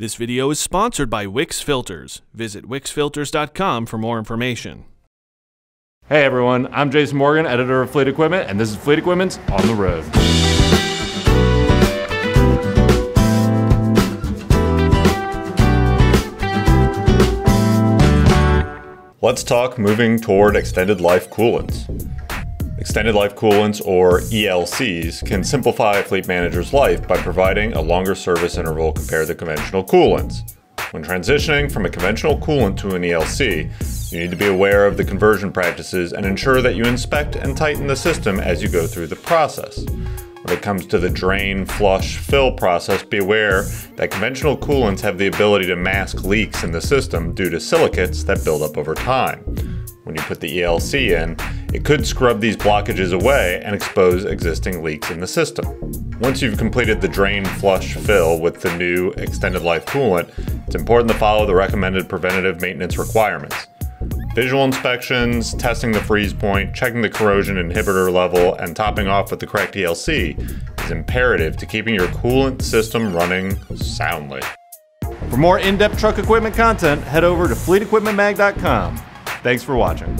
This video is sponsored by Wix Filters. Visit wixfilters.com for more information. Hey everyone, I'm Jason Morgan, editor of Fleet Equipment, and this is Fleet Equipment's On the Road. Let's talk moving toward extended life coolants. Extended life coolants, or ELCs, can simplify a fleet manager's life by providing a longer service interval compared to conventional coolants. When transitioning from a conventional coolant to an ELC, you need to be aware of the conversion practices and ensure that you inspect and tighten the system as you go through the process. When it comes to the drain, flush, fill process, be aware that conventional coolants have the ability to mask leaks in the system due to silicates that build up over time. When you put the ELC in, it could scrub these blockages away and expose existing leaks in the system. Once you've completed the drain, flush, fill with the new extended life coolant, it's important to follow the recommended preventative maintenance requirements. Visual inspections, testing the freeze point, checking the corrosion inhibitor level, and topping off with the correct ELC is imperative to keeping your coolant system running soundly. For more in-depth truck equipment content, head over to fleetequipmentmag.com. Thanks for watching.